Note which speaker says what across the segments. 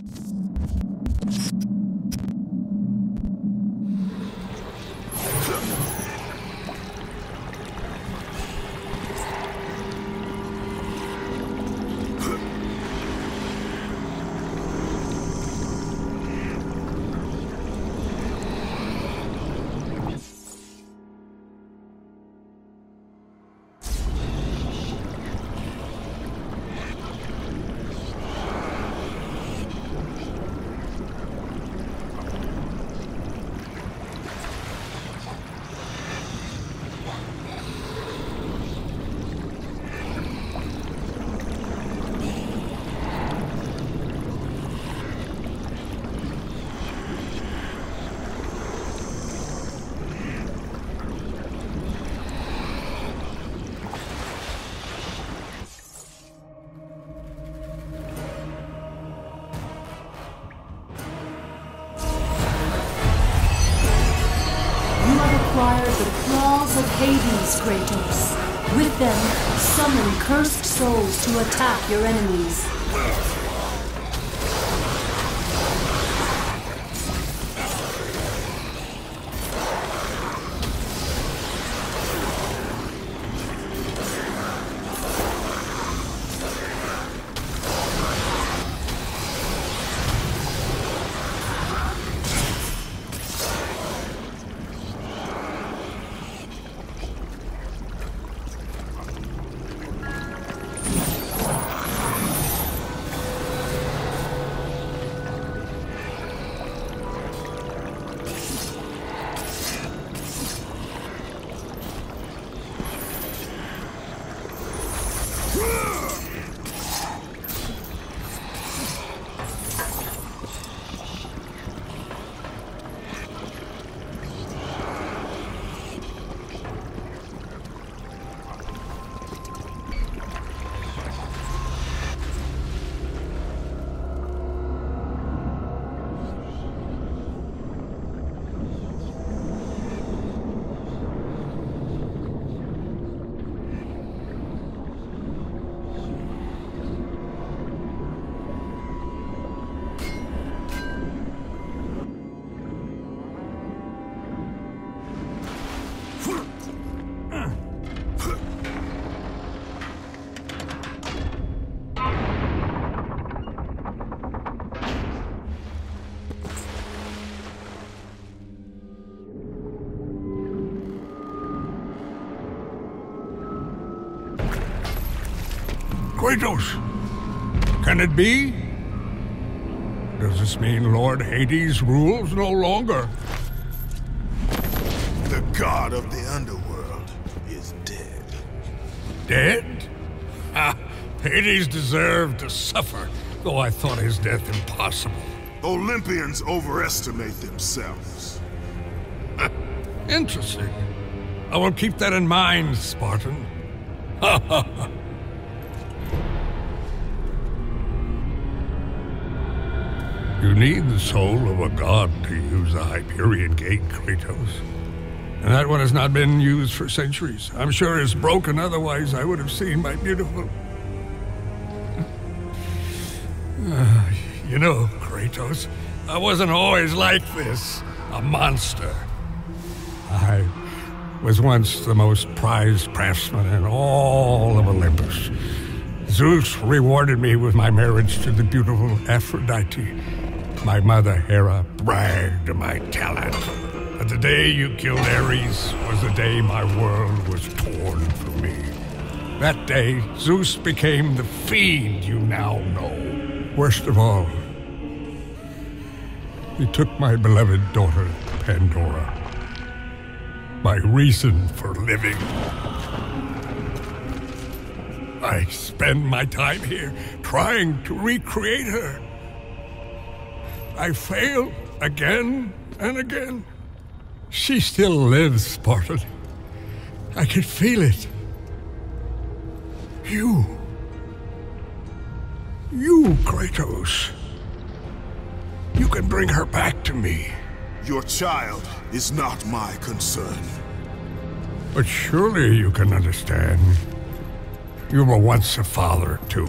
Speaker 1: you Kratos. With them, summon cursed souls to attack your enemies.
Speaker 2: Kratos! Can it be? Does this mean Lord Hades rules no longer?
Speaker 3: The god of the underworld is dead.
Speaker 2: Dead? Ah, Hades deserved to suffer, though I thought his death impossible.
Speaker 3: Olympians overestimate themselves.
Speaker 2: Interesting. I will keep that in mind, Spartan. You need the soul of a god to use the Hyperion Gate, Kratos. And that one has not been used for centuries. I'm sure it's broken, otherwise I would have seen my beautiful... Ah, you know, Kratos, I wasn't always like this. A monster. I was once the most prized craftsman in all of Olympus. Zeus rewarded me with my marriage to the beautiful Aphrodite. My mother, Hera, bragged my talent. But the day you killed Ares was the day my world was torn from me. That day, Zeus became the fiend you now know. Worst of all, he took my beloved daughter, Pandora. My reason for living. I spend my time here trying to recreate her. I fail again and again. She still lives, Spartan. I can feel it. You. You, Kratos. You can bring her back to me.
Speaker 3: Your child is not my concern.
Speaker 2: But surely you can understand. You were once a father, too.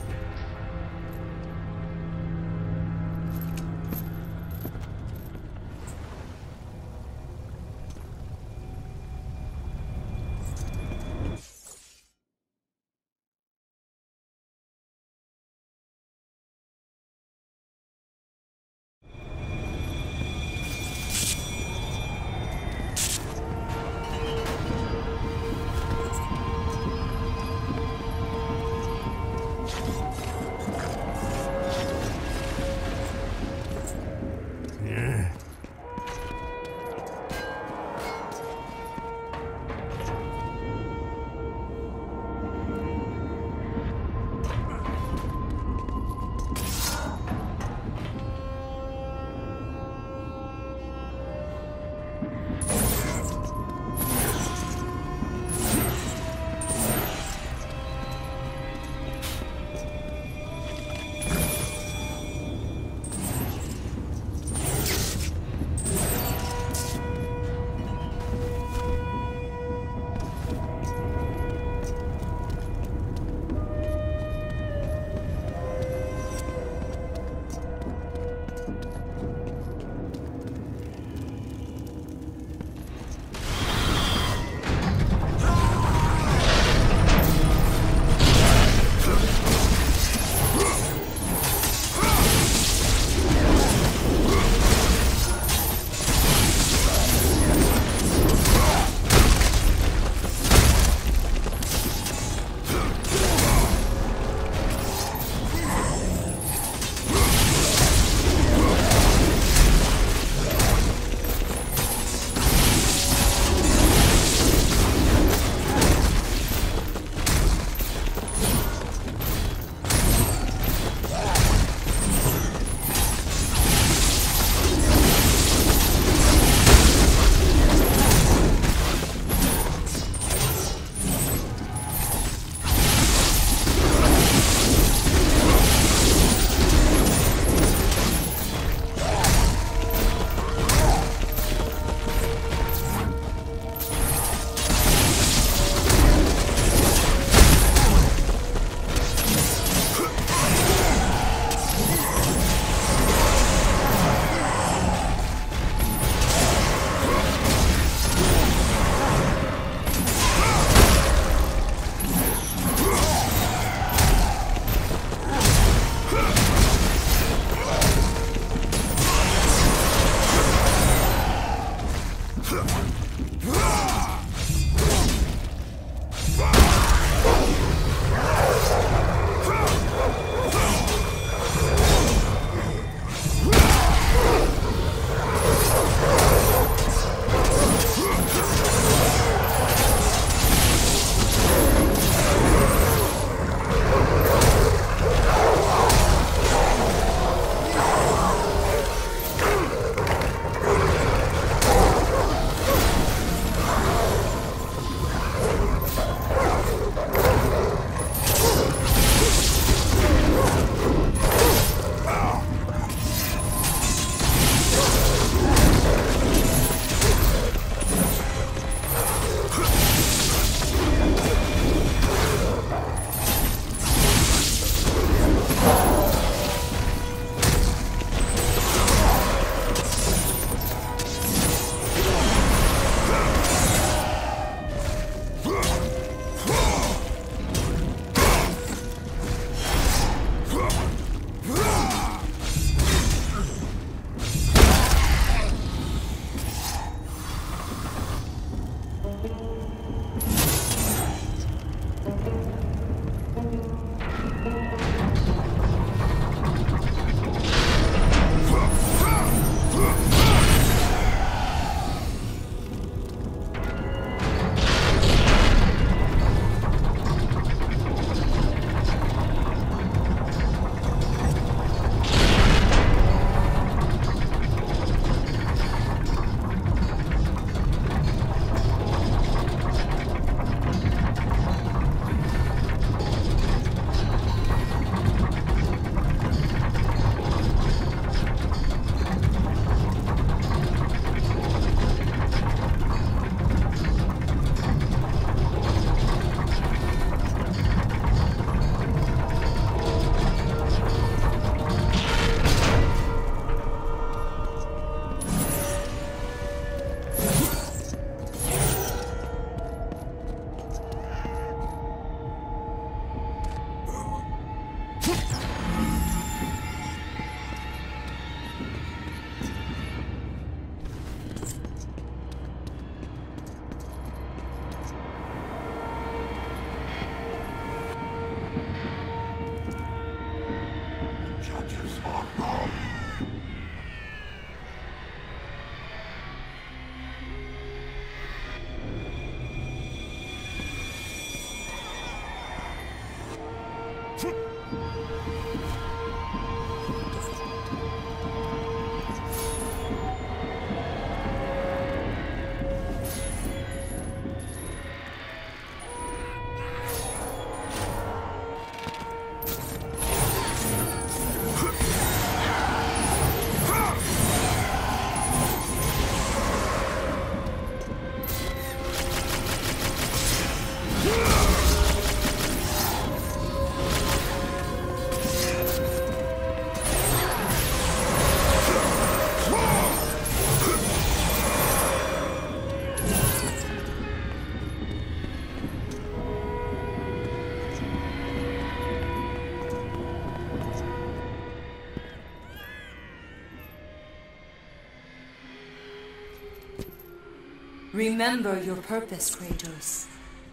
Speaker 1: Remember your purpose, Kratos.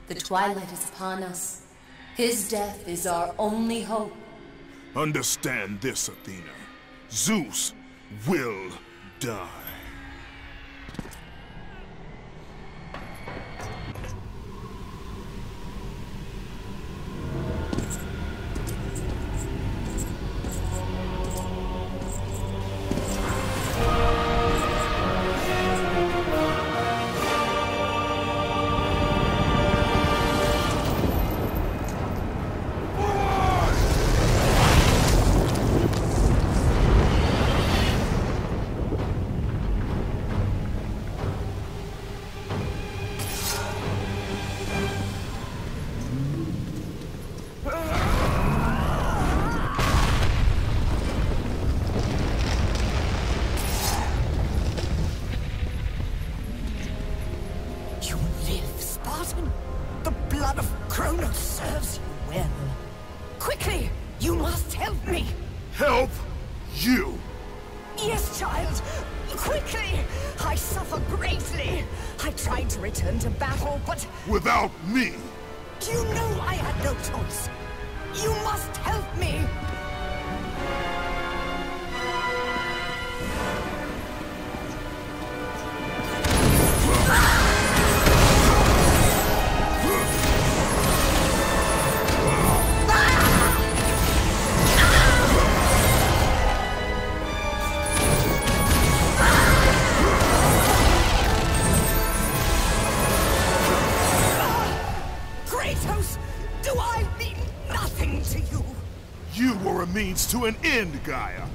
Speaker 1: The twilight is upon us. His death is our only hope.
Speaker 4: Understand this, Athena. Zeus will die.
Speaker 3: to
Speaker 4: an end, Gaia.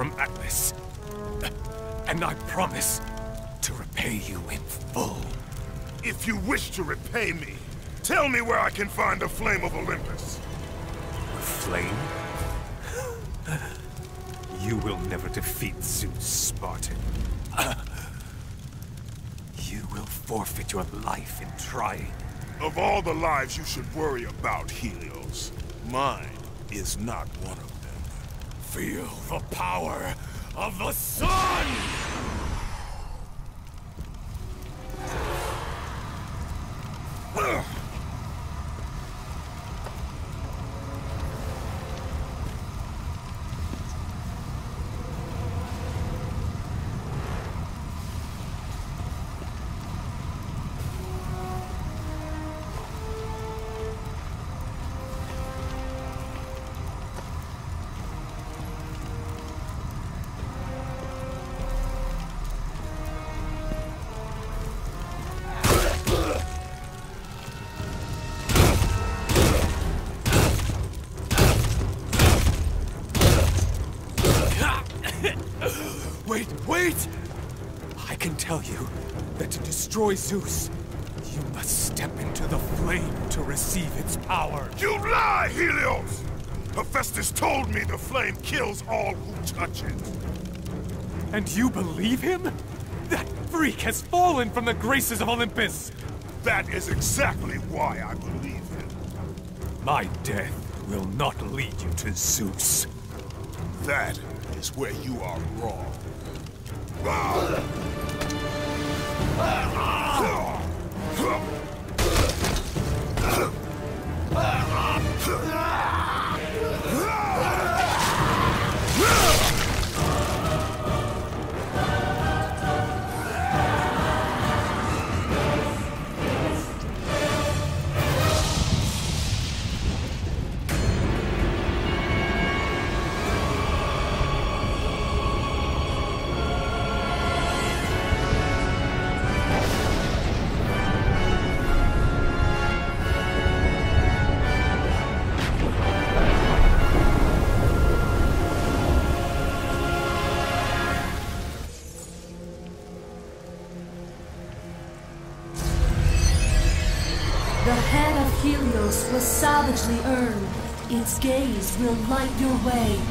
Speaker 5: From Atlas. And I promise to repay you in full.
Speaker 3: If you wish to repay me, tell me where I can find the Flame of Olympus.
Speaker 5: The flame? You will never defeat Zeus, Spartan. You will forfeit your life in trying.
Speaker 3: Of all the lives you should worry about, Helios, mine is not one of.
Speaker 5: Feel the power of the sun! Destroy Zeus, you must step into the flame to receive its power.
Speaker 3: You lie, Helios! Hephaestus told me the flame kills all who touch it.
Speaker 5: And you believe him? That freak has fallen from the graces of Olympus!
Speaker 3: That is exactly why I believe him.
Speaker 5: My death will not lead you to Zeus.
Speaker 3: That is where you are wrong.
Speaker 1: Ah! The gaze will light your way.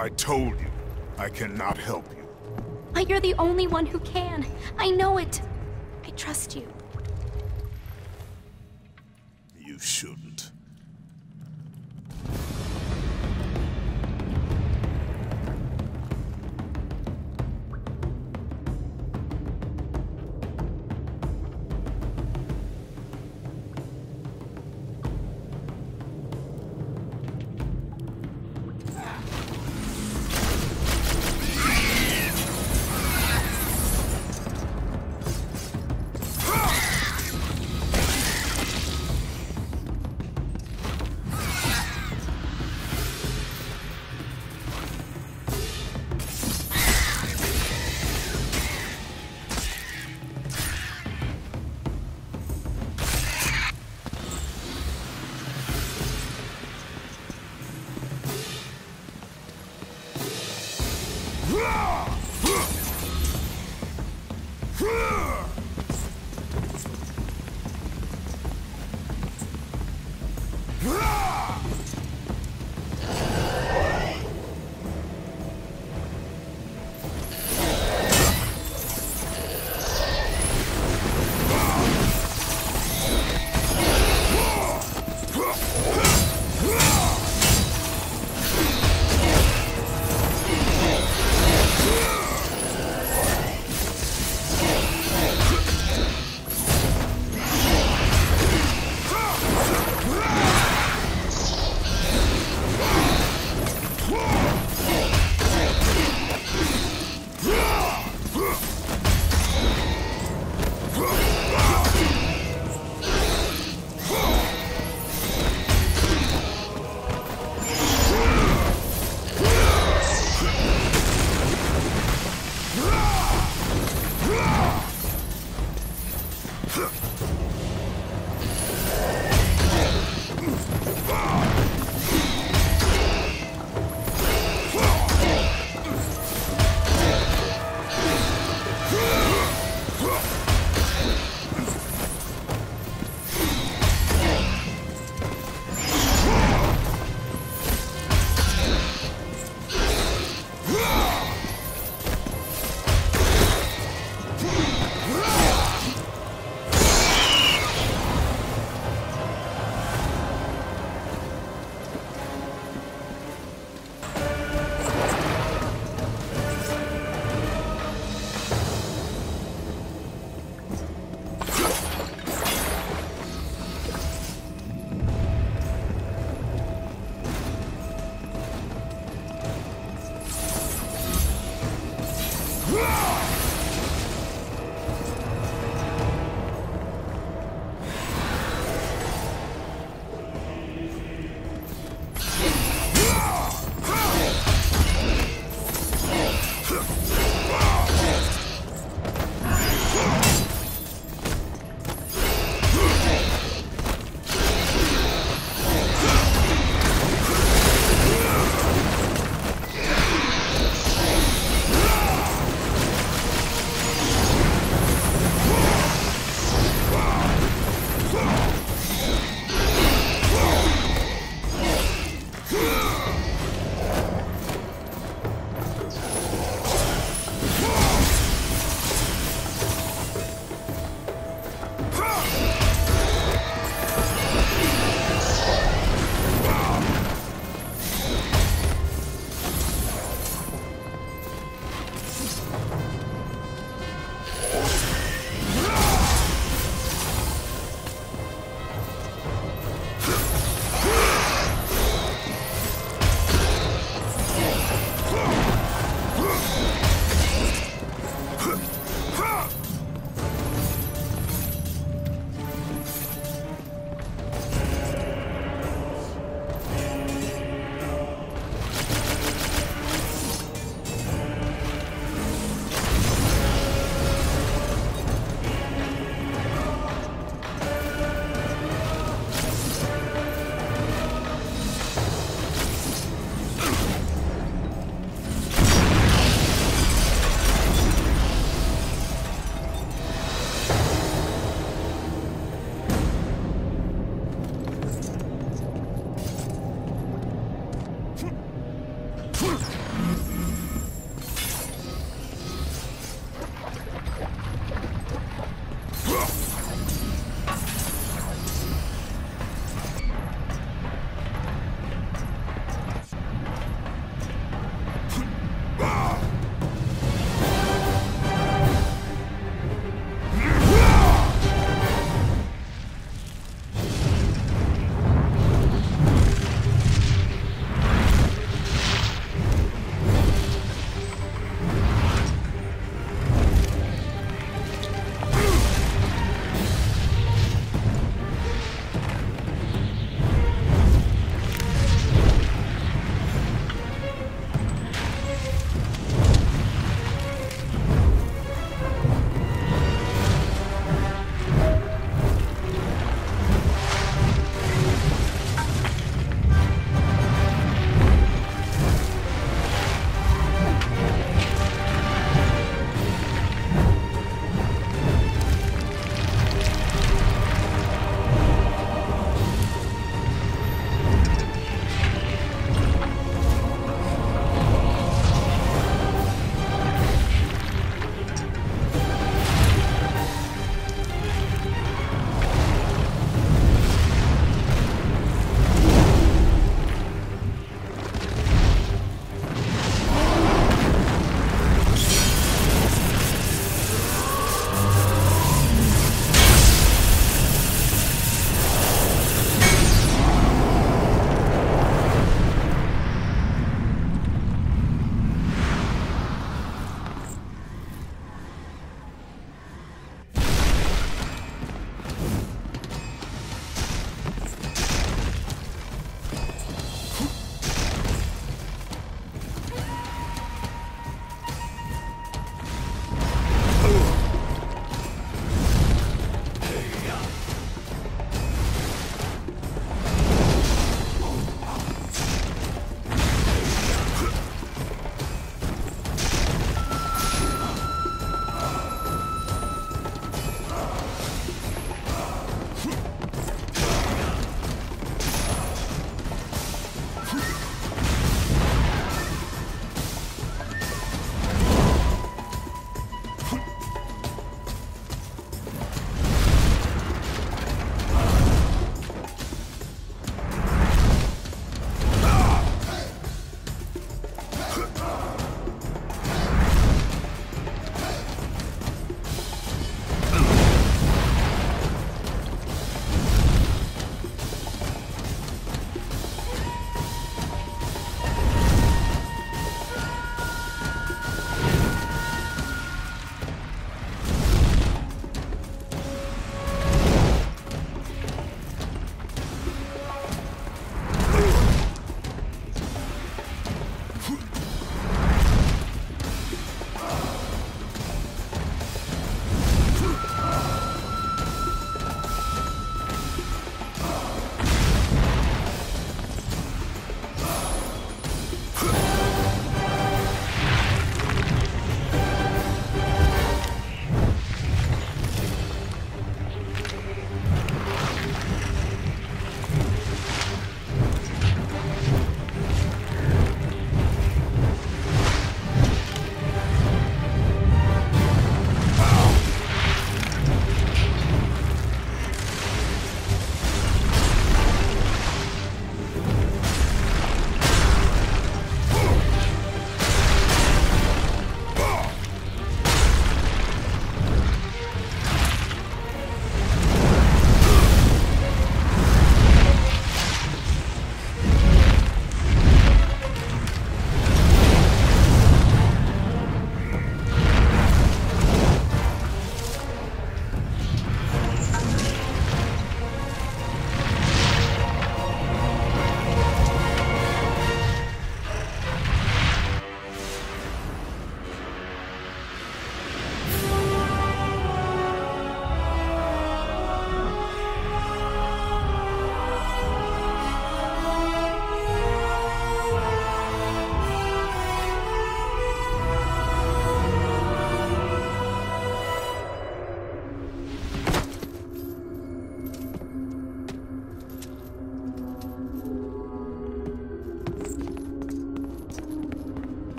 Speaker 3: I told you, I cannot help you.
Speaker 6: But you're the only one who can. I know it.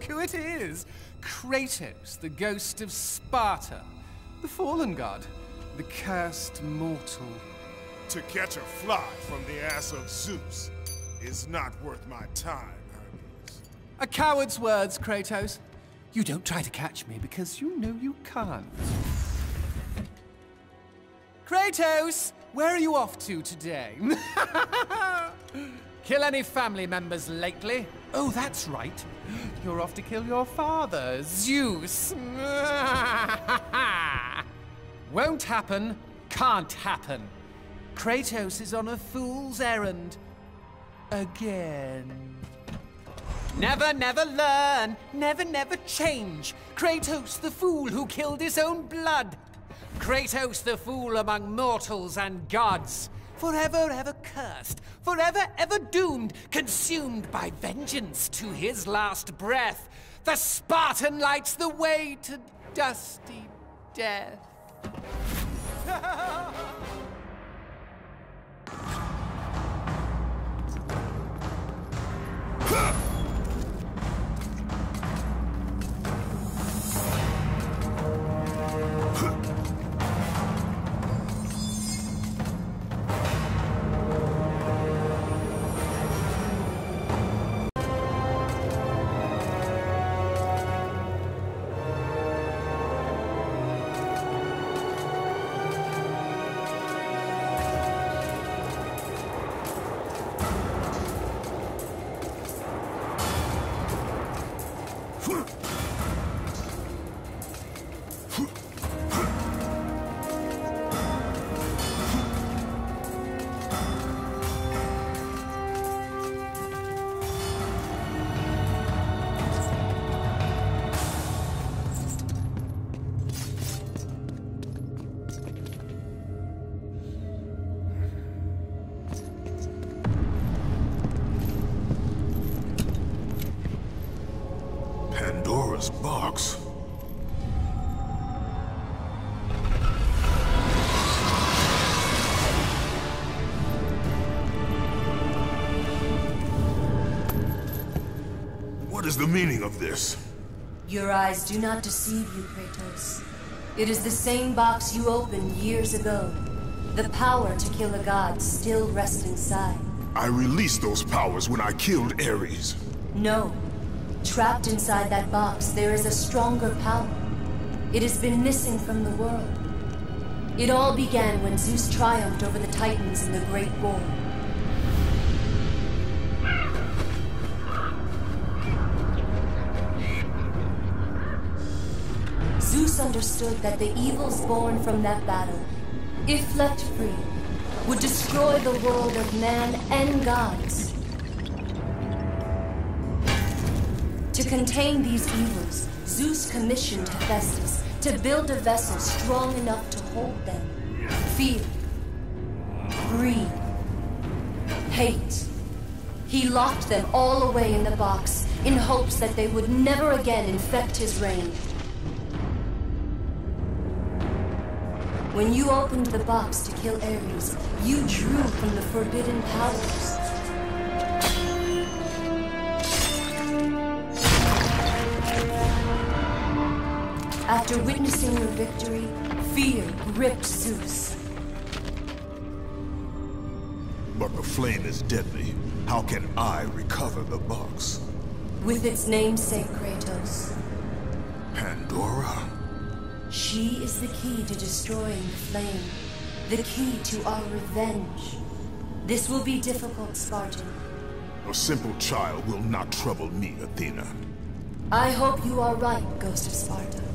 Speaker 5: Look who it is! Kratos, the ghost of Sparta, the fallen god, the cursed mortal.
Speaker 3: To catch a fly from the ass of Zeus is not worth my time, Hermes.
Speaker 5: A coward's words, Kratos. You don't try to catch me because you know you can't. Kratos, where are you off to today? kill any family members lately? Oh, that's right. You're off to kill your father, Zeus. Won't happen, can't happen. Kratos is on a fool's errand. Again. Never, never learn, never, never change. Kratos, the fool who killed his own blood. Kratos, the fool among mortals and gods. Forever, ever cursed, forever, ever doomed, consumed by vengeance to his last breath. The Spartan lights the way to dusty death.
Speaker 3: this?
Speaker 1: Your eyes do not deceive you, Kratos. It is the same box you opened years ago. The power to kill a god still rests inside.
Speaker 3: I released those powers when I killed Ares.
Speaker 1: No. Trapped inside that box, there is a stronger power. It has been missing from the world. It all began when Zeus triumphed over the Titans in the Great War. Understood that the evils born from that battle, if left free, would destroy the world of man and gods. To contain these evils, Zeus commissioned Hephaestus to build a vessel strong enough to hold them. Fear, greed, hate. He locked them all away in the box in hopes that they would never again infect his reign. When you opened the box to kill Ares, you drew from the forbidden powers. After witnessing your victory, fear gripped Zeus.
Speaker 3: But the flame is deadly. How can I recover the box?
Speaker 1: With its namesake, Kratos.
Speaker 3: Pandora?
Speaker 1: She is the key to destroying the flame. The key to our revenge. This will be difficult, Spartan.
Speaker 3: A simple child will not trouble me, Athena.
Speaker 1: I hope you are right, Ghost of Sparta.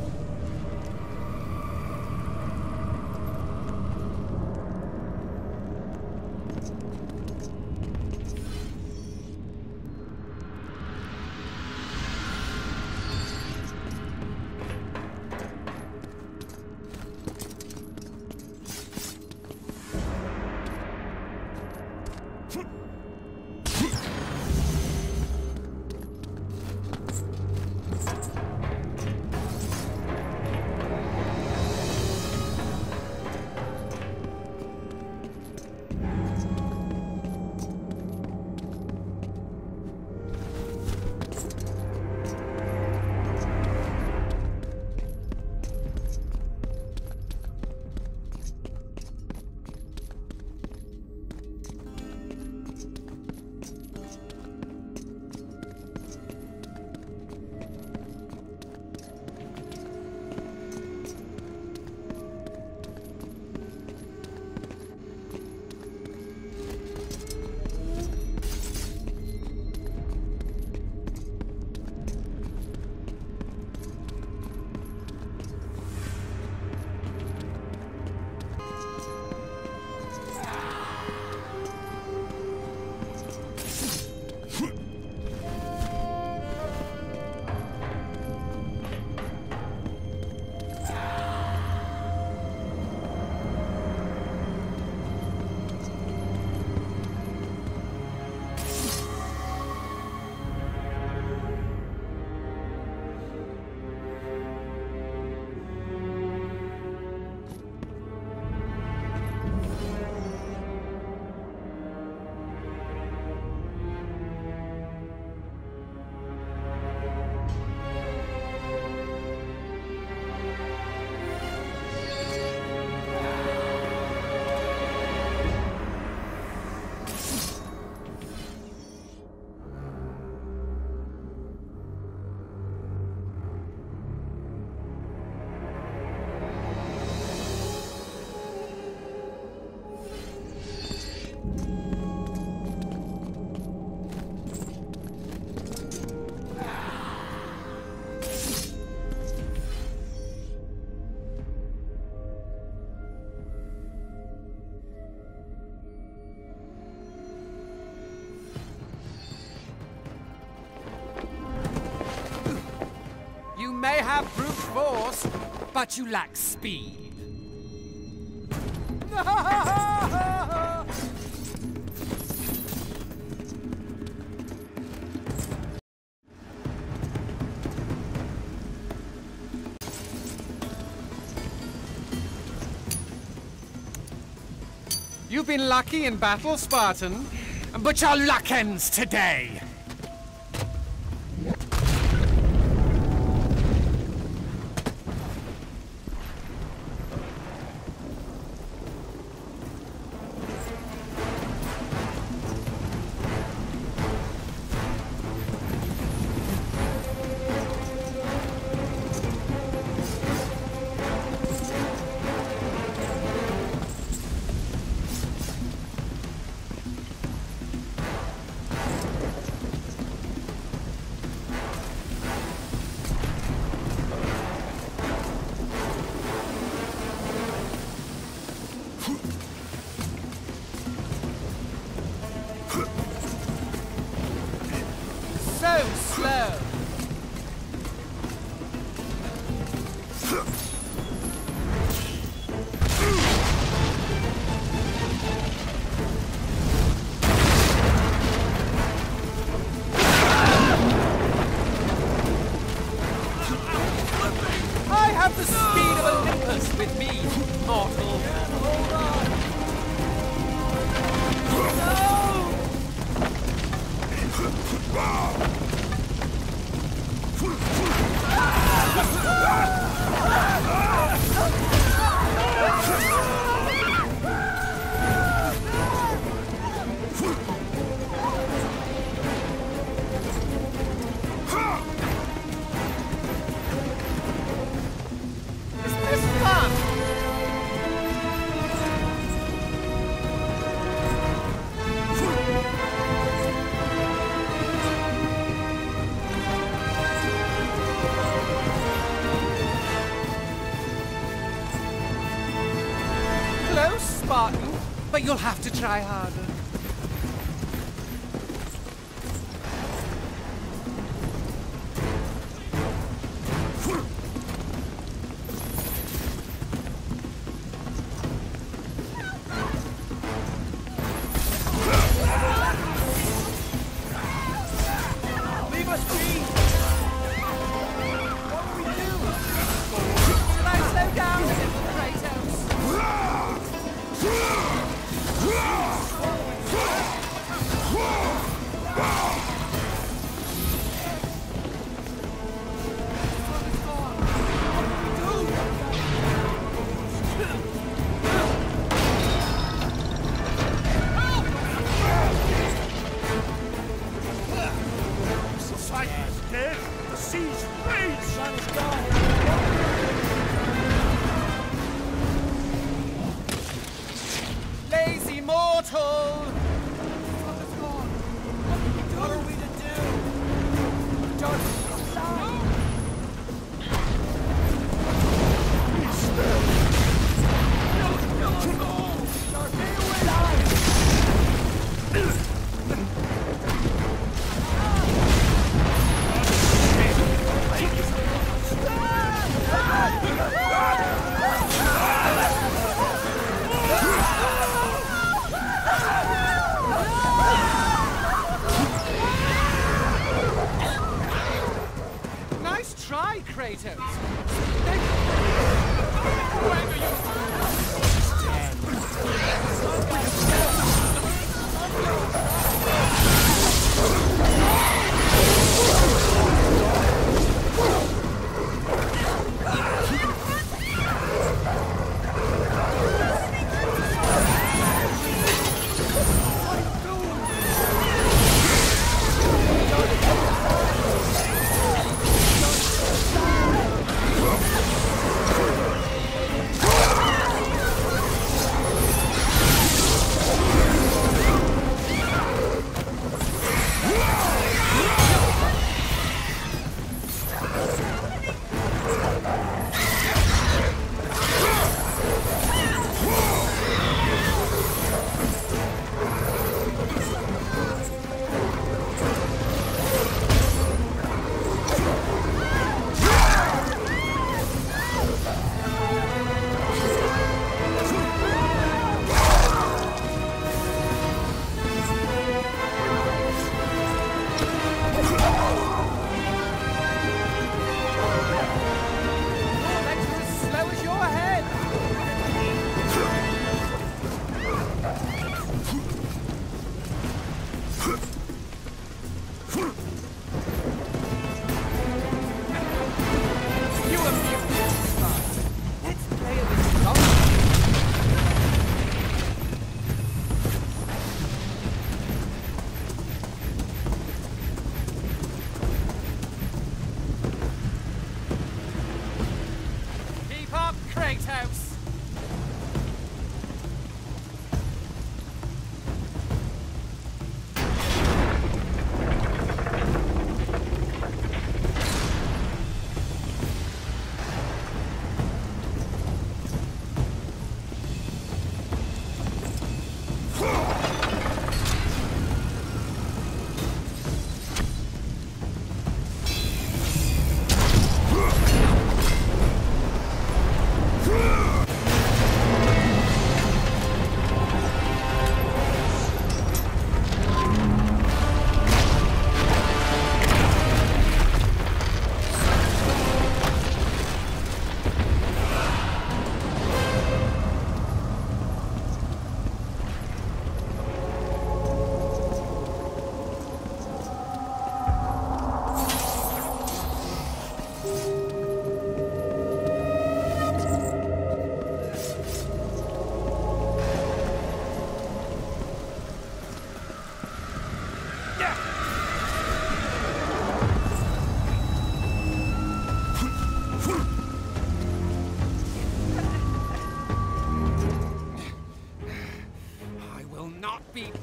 Speaker 5: But you lack speed. You've been lucky in battle, Spartan, but your luck ends today. You'll have to try harder.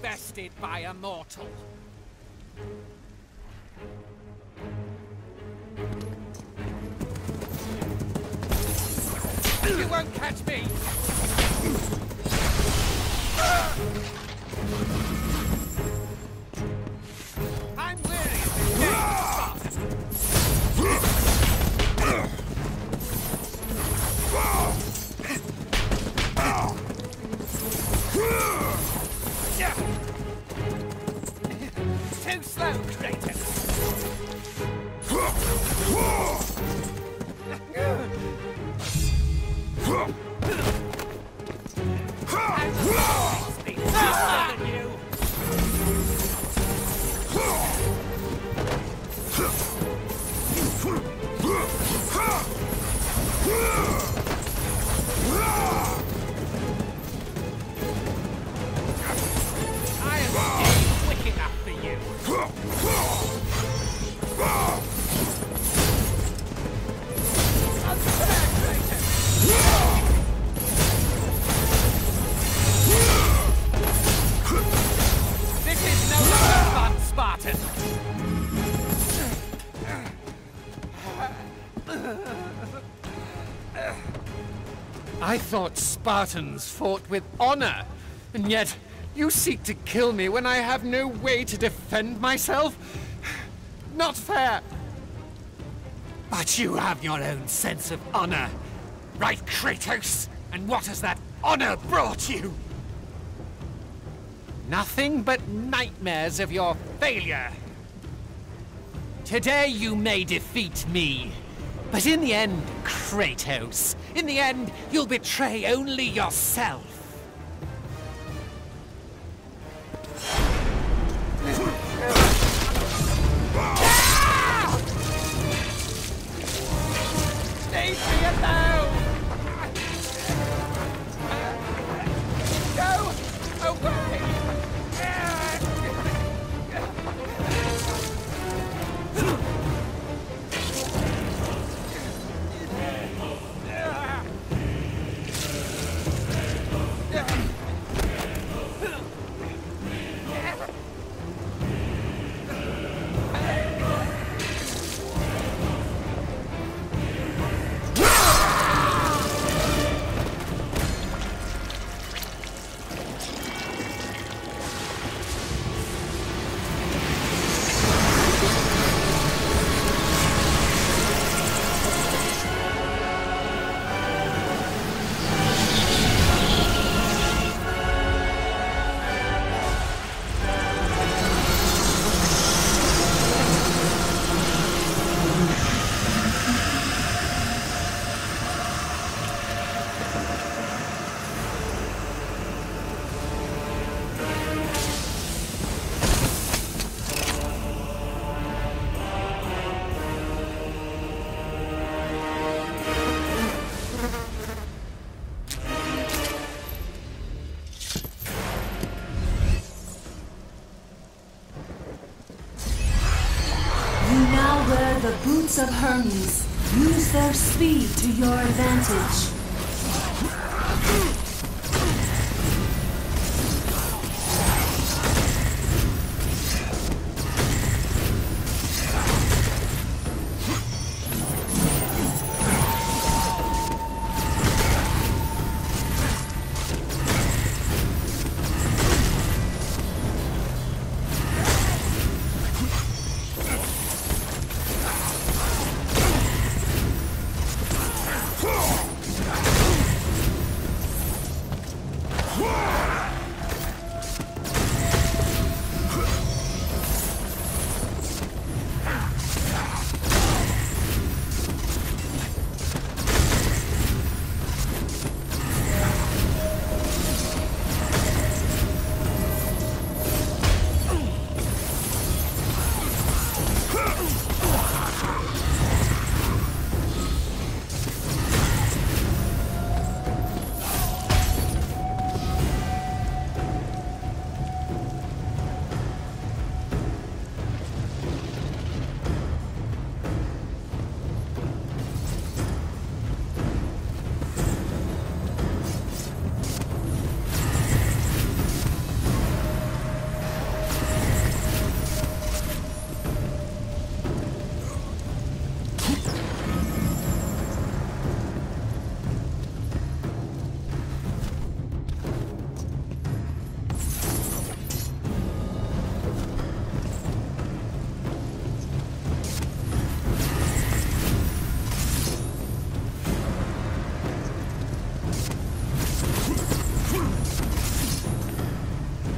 Speaker 5: Bested by a mortal. You won't catch me! Too slow, Kratos. Spartans fought with honor, and yet you seek to kill me when I have no way to defend myself? Not fair. But you have your own sense of honor, right, Kratos? And what has that honor brought you? Nothing but nightmares of your failure. Today you may defeat me, but in the end, Kratos, in the end, you'll betray only yourself.
Speaker 1: Of Hermes. Use their speed to your advantage.